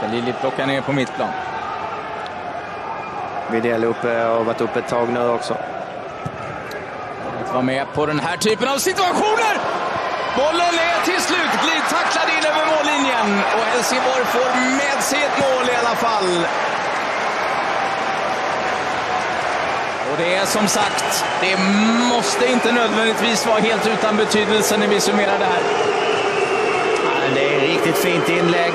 Khalili plockar ner på mittplan. Widell uppe har varit uppe ett tag nu också. Att vara med på den här typen av situationer! Bollen är till slut glidtacklad in över mållinjen och Helsingborg får med sig ett mål i alla fall. Och det är som sagt, det måste inte nödvändigtvis vara helt utan betydelse när vi summerar det här. Det är ett riktigt fint inlägg.